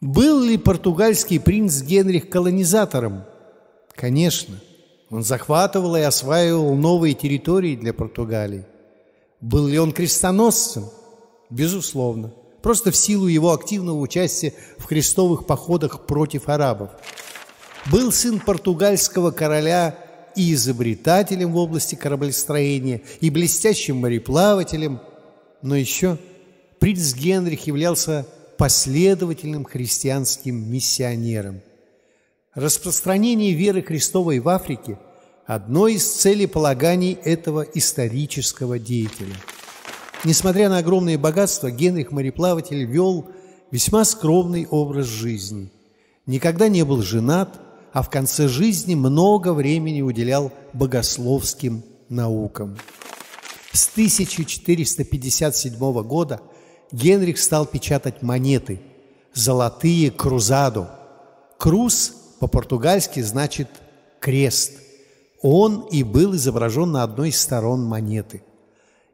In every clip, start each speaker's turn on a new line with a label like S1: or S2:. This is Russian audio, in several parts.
S1: Был ли португальский принц Генрих колонизатором? Конечно. Он захватывал и осваивал новые территории для Португалии. Был ли он крестоносцем? Безусловно. Просто в силу его активного участия в крестовых походах против арабов. Был сын португальского короля и изобретателем в области кораблестроения, и блестящим мореплавателем, но еще принц Генрих являлся последовательным христианским миссионером. Распространение веры Христовой в Африке – одно из целеполаганий этого исторического деятеля. Несмотря на огромные богатства, Генрих мореплаватель вел весьма скромный образ жизни. Никогда не был женат, а в конце жизни много времени уделял богословским наукам. С 1457 года Генрих стал печатать монеты, золотые крузадо. Круз по-португальски значит «крест». Он и был изображен на одной из сторон монеты.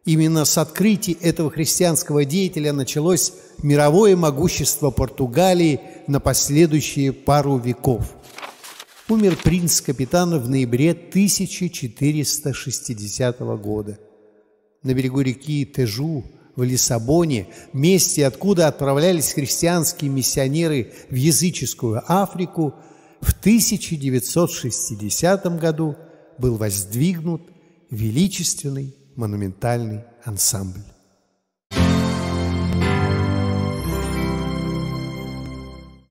S1: Именно с открытия этого христианского деятеля началось мировое могущество Португалии на последующие пару веков. Умер принц-капитан в ноябре 1460 года. На берегу реки Тежу в Лиссабоне, месте, откуда отправлялись христианские миссионеры в языческую Африку, в 1960 году был воздвигнут величественный монументальный ансамбль.